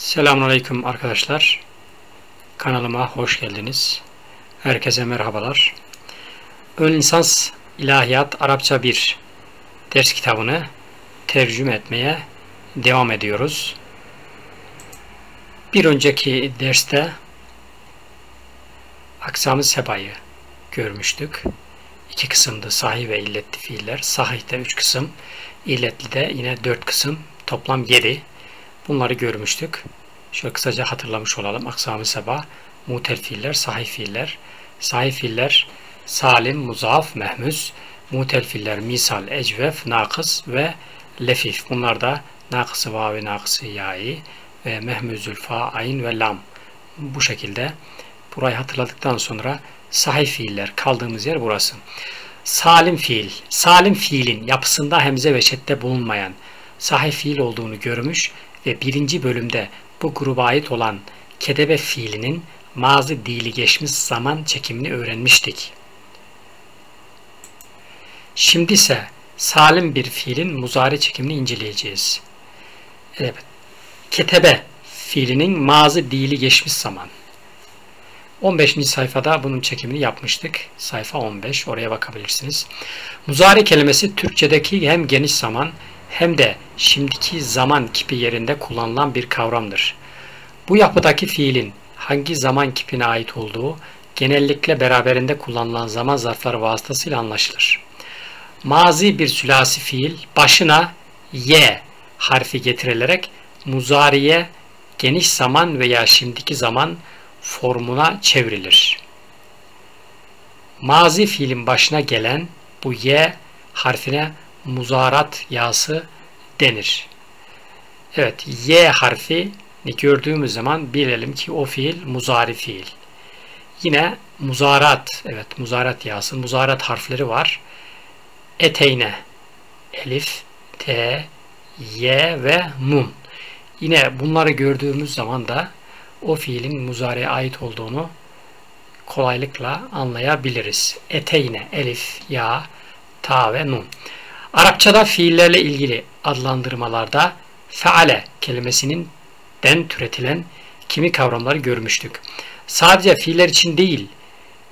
Selamünaleyküm arkadaşlar. Kanalıma hoş geldiniz. Herkese merhabalar. Ön lisans İlahiyat Arapça 1 ders kitabını tercüme etmeye devam ediyoruz. Bir önceki derste aksam-ı sebayı görmüştük. İki kısımdı sahih ve illetli fiiller. Sahihte üç kısım, illetli de yine dört kısım. Toplam yedi. Bunları görmüştük. Şöyle kısaca hatırlamış olalım. Aksam-ı seba, mutel fiiller, sahih fiiller. Sahih fiiller salim, muzaf, mehmüz, mutel fiiller misal, ecvef, nakıs ve lefif. Bunlar da nakısı vavi, nakısı ya'i ve mehmüzül fa, ayn ve lam. Bu şekilde burayı hatırladıktan sonra sahih fiiller kaldığımız yer burası. Salim fiil, salim fiilin yapısında hemze ve şedde bulunmayan sahih fiil olduğunu görmüş ve birinci bölümde bu gruba ait olan kedebe fiilinin mazi dili geçmiş zaman çekimini öğrenmiştik. Şimdi ise salim bir fiilin muzari çekimini inceleyeceğiz. Evet. Ketebe fiilinin mazi dili geçmiş zaman. 15. sayfada bunun çekimini yapmıştık. Sayfa 15. Oraya bakabilirsiniz. Muzari kelimesi Türkçedeki hem geniş zaman hem de şimdiki zaman kipi yerinde kullanılan bir kavramdır. Bu yapıdaki fiilin hangi zaman kipine ait olduğu genellikle beraberinde kullanılan zaman zarfları vasıtasıyla anlaşılır. Mazi bir sülasi fiil başına y harfi getirilerek muzariye geniş zaman veya şimdiki zaman formuna çevrilir. Mazi fiilin başına gelen bu y harfine muzarat yası denir. Evet, y harfi gördüğümüz zaman bilelim ki o fiil muzari fiil. Yine muzarat, evet muzarat yası, muzarat harfleri var. Eteyne, elif, t, y ve nun. Yine bunları gördüğümüz zaman da o fiilin muzariye ait olduğunu kolaylıkla anlayabiliriz. Eteyne, elif, ya, ta ve nun. Arapçada fiillerle ilgili adlandırmalarda feale kelimesinin den türetilen kimi kavramları görmüştük. Sadece fiiller için değil,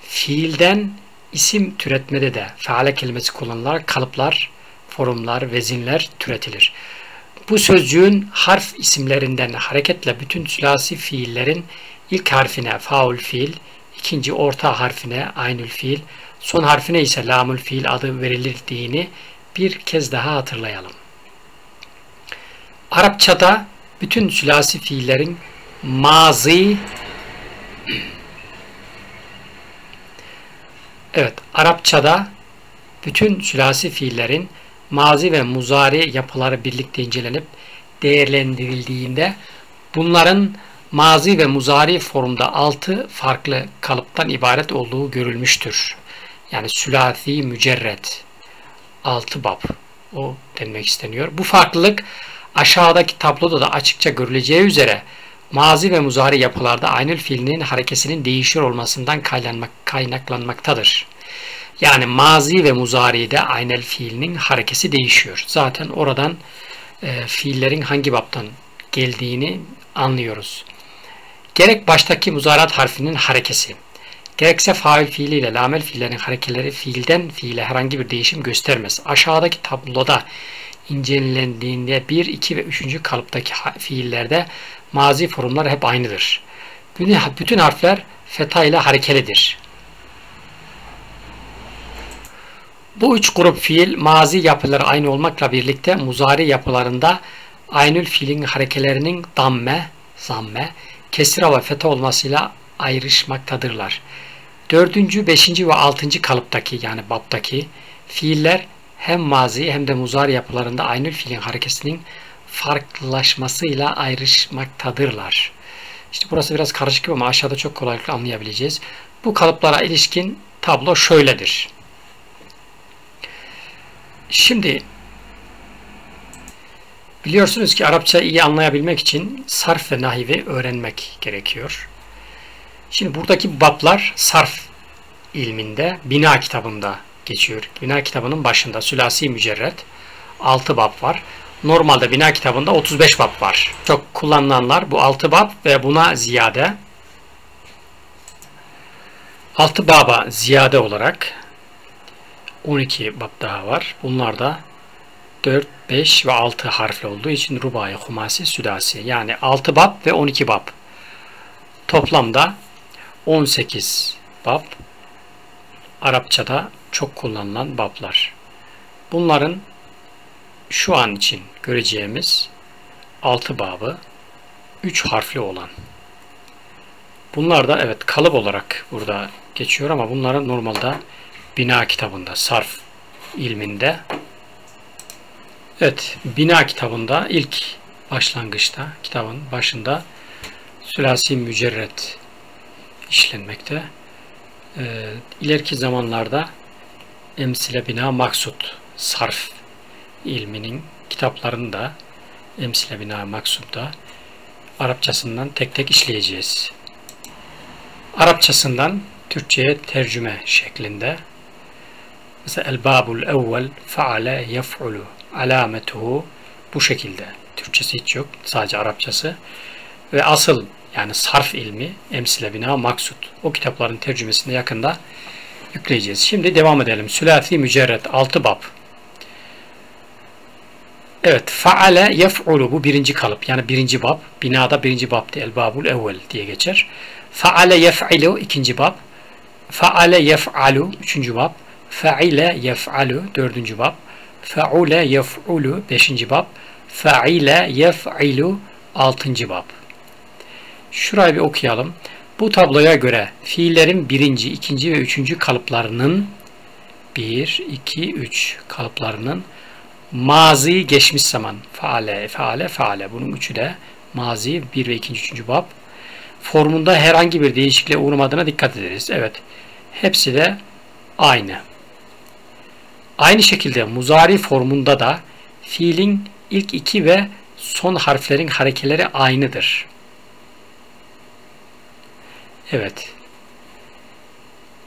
fiilden isim türetmede de feale kelimesi kullanılarak kalıplar, forumlar, vezinler türetilir. Bu sözcüğün harf isimlerinden hareketle bütün sülasi fiillerin ilk harfine faul fiil, ikinci orta harfine aynül fiil, son harfine ise lamül fiil adı verildiğini bir kez daha hatırlayalım. Arapçada bütün sülasi fiillerin mazi Evet, Arapçada bütün sülasi fiillerin mazi ve muzari yapıları birlikte incelenip değerlendirildiğinde bunların mazi ve muzari formda altı farklı kalıptan ibaret olduğu görülmüştür. Yani sülasi mücerret, altı bab o denmek isteniyor. Bu farklılık aşağıdaki tabloda da açıkça görüleceği üzere mazi ve muzari yapılarda aynı fiilinin harekesinin değişiyor olmasından kaynaklanmaktadır. Yani mazi ve muzari'de aynel fiilinin harekesi değişiyor. Zaten oradan e, fiillerin hangi baptan geldiğini anlıyoruz. Gerek baştaki muzarat harfinin harekesi, gerekse fail fiiliyle lamel fiillerin hareketleri fiilden fiile herhangi bir değişim göstermez. Aşağıdaki tabloda incelendiğinde 1, 2 ve 3. kalıptaki fiillerde mazi formlar hep aynıdır. Bütün harfler feta ile harekelidir. Bu üç grup fiil mazi yapıları aynı olmakla birlikte muzari yapılarında aynül fiilin harekelerinin damme, zamme, kesira ve feta olmasıyla ayrışmaktadırlar. Dördüncü, beşinci ve altıncı kalıptaki yani baptaki fiiller hem mazi hem de muzari yapılarında aynül fiilin harekesinin farklılaşmasıyla ayrışmaktadırlar. İşte burası biraz karışık ama aşağıda çok kolaylıkla anlayabileceğiz. Bu kalıplara ilişkin tablo şöyledir. Şimdi biliyorsunuz ki Arapça iyi anlayabilmek için sarf ve nahivi öğrenmek gerekiyor. Şimdi buradaki bablar sarf ilminde bina kitabında geçiyor. Bina kitabının başında sülasi mücerret 6 bab var. Normalde bina kitabında 35 bab var. Çok kullanılanlar bu 6 bab ve buna ziyade 6 baba ziyade olarak 12 bab daha var. Bunlar da 4, 5 ve 6 harfli olduğu için rubai, humasi, südasi. Yani 6 bab ve 12 bab. Toplamda 18 bab. Arapçada çok kullanılan bablar. Bunların şu an için göreceğimiz 6 babı 3 harfli olan. Bunlar da evet kalıp olarak burada geçiyor ama bunların normalde bina kitabında, sarf ilminde Evet, bina kitabında ilk başlangıçta, kitabın başında sülasi mücerret işlenmekte. İleriki zamanlarda emsile bina maksut, sarf ilminin kitaplarında emsile bina maksutta Arapçasından tek tek işleyeceğiz. Arapçasından Türkçe'ye tercüme şeklinde. Mesela el babul evvel faale yef'ulu alametuhu bu şekilde. Türkçesi hiç yok. Sadece Arapçası. Ve asıl yani sarf ilmi emsile bina maksut. O kitapların tercümesini yakında yükleyeceğiz. Şimdi devam edelim. Sülati mücerret 6 bab. Evet. Faale yef'ulu bu birinci kalıp. Yani birinci bab. Binada birinci bab diye el babul evvel diye geçer. Faale yef'ilu ikinci bab. Faale yef'alu üçüncü bab. Faile yef'alu dördüncü bab. Fe'ule yef'ulu 5. bab. Fe'ile yef'ilu 6. bab. Şurayı bir okuyalım. Bu tabloya göre fiillerin birinci, ikinci ve üçüncü kalıplarının 1, 2, 3 kalıplarının mazi geçmiş zaman faale, faale, faale. Bunun üçü de mazi 1 ve 2. 3. bab. Formunda herhangi bir değişikliğe uğramadığına dikkat ederiz. Evet. Hepsi de aynı. Aynı şekilde muzari formunda da fiilin ilk iki ve son harflerin harekeleri aynıdır. Evet.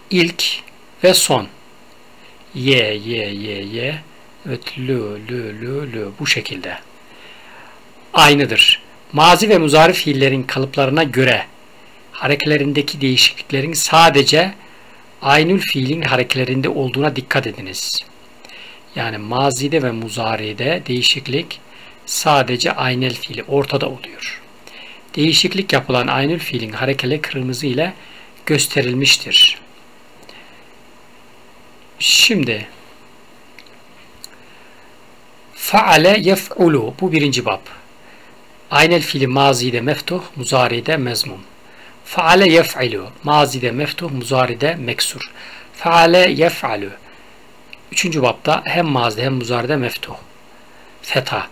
İlk ve son. Y, Y, Y, Y. Evet, lü, lü, lü, lü. Bu şekilde. Aynıdır. Mazi ve muzari fiillerin kalıplarına göre harekelerindeki değişikliklerin sadece aynül fiilin harekelerinde olduğuna dikkat ediniz. Yani mazide ve muzaride değişiklik sadece aynel fiili ortada oluyor. Değişiklik yapılan aynel fiilin harekeli kırmızı ile gösterilmiştir. Şimdi faale yef'ulu bu birinci bab. Aynel fiili mazide meftuh, muzaride mezmum. Faale yef'ilu mazide meftuh, muzaride meksur. Faale yef'alu Üçüncü babda hem mazide hem muzaride meftuh. Feta.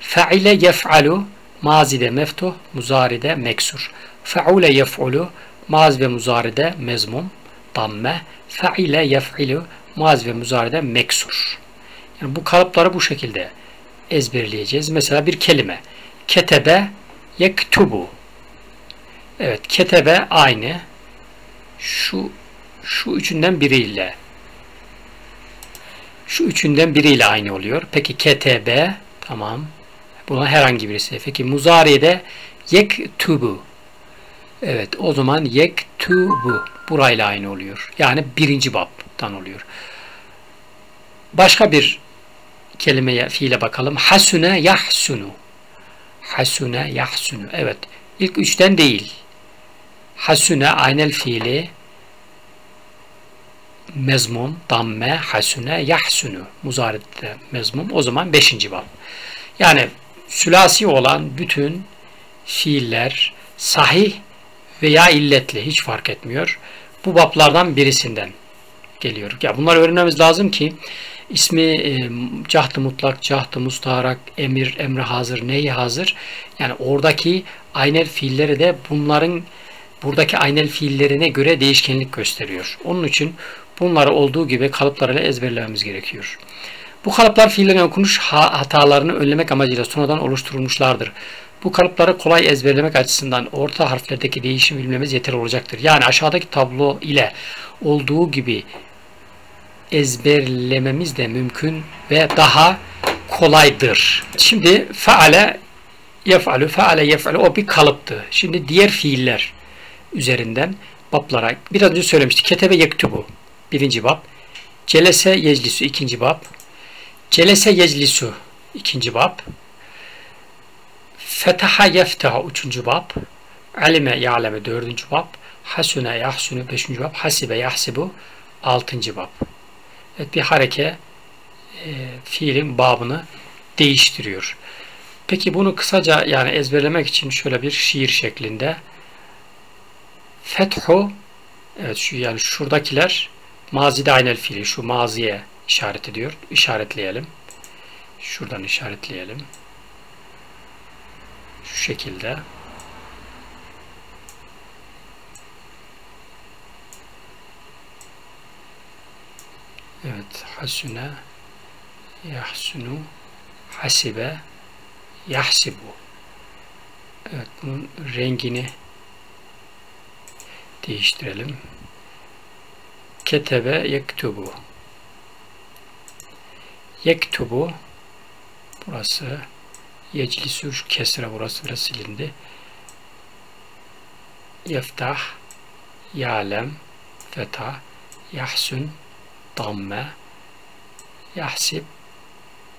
Fe'ile yef'alu mazide meftuh, muzaride meksur. Fe'ule yef'ulu maz ve muzaride mezmum, damme. Fe'ile yef'ilu maz ve muzaride meksur. Yani bu kalıpları bu şekilde ezberleyeceğiz. Mesela bir kelime. Ketebe yektubu. Evet, ketebe aynı. Şu şu üçünden biriyle şu üçünden biriyle aynı oluyor. Peki KTB tamam. Buna herhangi birisi. Peki muzariye'de yektubu. Evet o zaman yektubu burayla aynı oluyor. Yani birinci babdan oluyor. Başka bir kelimeye fiile bakalım. Hasune yahsunu. Hasune yahsunu. Evet. ilk üçten değil. Hasune aynel fiili mezmum, damme, hasune, yahsunu. Muzarette mezmum. O zaman beşinci bab. Yani sülasi olan bütün fiiller sahih veya illetli hiç fark etmiyor. Bu bablardan birisinden geliyor. Ya bunları öğrenmemiz lazım ki ismi e, cahd mutlak, cahd mustaharak, emir, emre hazır, neyi hazır. Yani oradaki aynel fiilleri de bunların buradaki aynel fiillerine göre değişkenlik gösteriyor. Onun için bunları olduğu gibi kalıplarıyla ezberlememiz gerekiyor. Bu kalıplar fiillerin okunuş hatalarını önlemek amacıyla sonradan oluşturulmuşlardır. Bu kalıpları kolay ezberlemek açısından orta harflerdeki değişim bilmemiz yeterli olacaktır. Yani aşağıdaki tablo ile olduğu gibi ezberlememiz de mümkün ve daha kolaydır. Şimdi faale yef'alu, faale yef'alu o bir kalıptı. Şimdi diğer fiiller üzerinden bablara biraz önce söylemiştik. Ketebe yektubu birinci bab. Celese yeclisu ikinci bab. Celese yeclisu ikinci bab. Fetaha yeftaha üçüncü bab. Alime ya'leme dördüncü bab. Hasune yahsunu beşinci bab. Hasibe yahsibu altıncı bab. Evet bir hareke e, fiilin babını değiştiriyor. Peki bunu kısaca yani ezberlemek için şöyle bir şiir şeklinde Fethu evet şu yani şuradakiler mazide aynel fiili şu maziye işaret ediyor. İşaretleyelim. Şuradan işaretleyelim. Şu şekilde. Evet. Hasune yahsunu hasibe yahsibu Evet bunun rengini değiştirelim. Ketebe yektubu yektubu burası yeclisu şu kesre burası biraz silindi. Yeftah yalem feta yahsun damme yahsib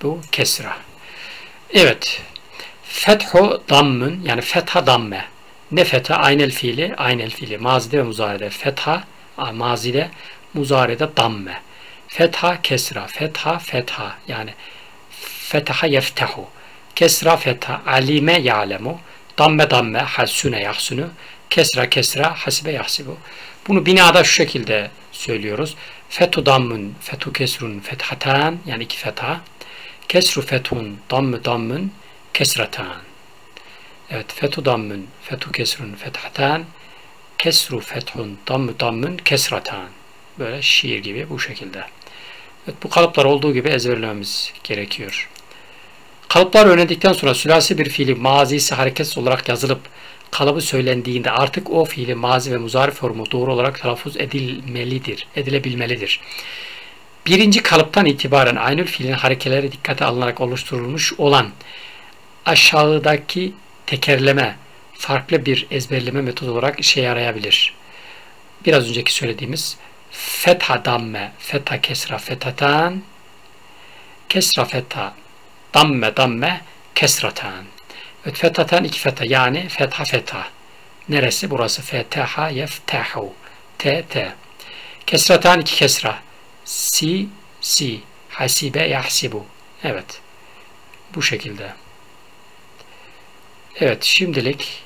bu kesra. Evet. Fethu dammun yani fetha damme. Ne fetha? Aynel fiili, aynel fiili. Mazide ve muzarede. Fetha, mazide, muzarede damme. Fetha, kesra. Fetha, fetha. Yani fetaha yeftehu. Kesra, fetha. Alime, ya'lemu. Damme, damme. Hassune, yahsunu. Kesra, kesra. Hasibe, yahsibu. Bunu binada şu şekilde söylüyoruz. Fetu dammun, fetu kesrun, fethatan. Yani iki fetha. Kesru fethun, dammü dammün, kesratan. Evet, fetu dammün, fetu kesrun, fethatan. Kesru fethun, dammü dammün, kesratan. Böyle şiir gibi bu şekilde. Evet, bu kalıplar olduğu gibi ezberlememiz gerekiyor. Kalıplar öğrendikten sonra sülasi bir fiili mazisi hareketsiz olarak yazılıp kalıbı söylendiğinde artık o fiili mazi ve muzari formu doğru olarak telaffuz edilmelidir, edilebilmelidir. Birinci kalıptan itibaren aynül fiilin harekeleri dikkate alınarak oluşturulmuş olan aşağıdaki tekerleme farklı bir ezberleme metodu olarak işe yarayabilir. Biraz önceki söylediğimiz fetha damme, fetha kesra fethatan, kesra fetha damme damme kesratan. Evet, fethatan iki fetha yani fetha fetha. Neresi? Burası fetaha yeftahu. T t. Kesratan iki kesra. Si si. Hasibe yahsibu. Evet. Bu şekilde. Evet şimdilik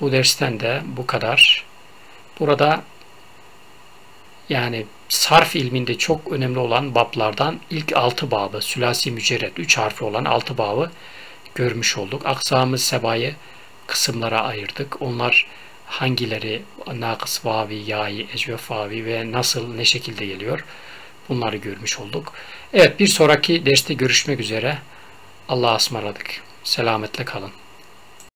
bu dersten de bu kadar. Burada yani sarf ilminde çok önemli olan bablardan ilk altı babı, sülasi mücerred, üç harfi olan altı babı görmüş olduk. Aksamı sebayı kısımlara ayırdık. Onlar hangileri nakıs vavi, yayi, ecvef vavi ve nasıl, ne şekilde geliyor bunları görmüş olduk. Evet bir sonraki derste görüşmek üzere. Allah'a ısmarladık. Selametle kalın.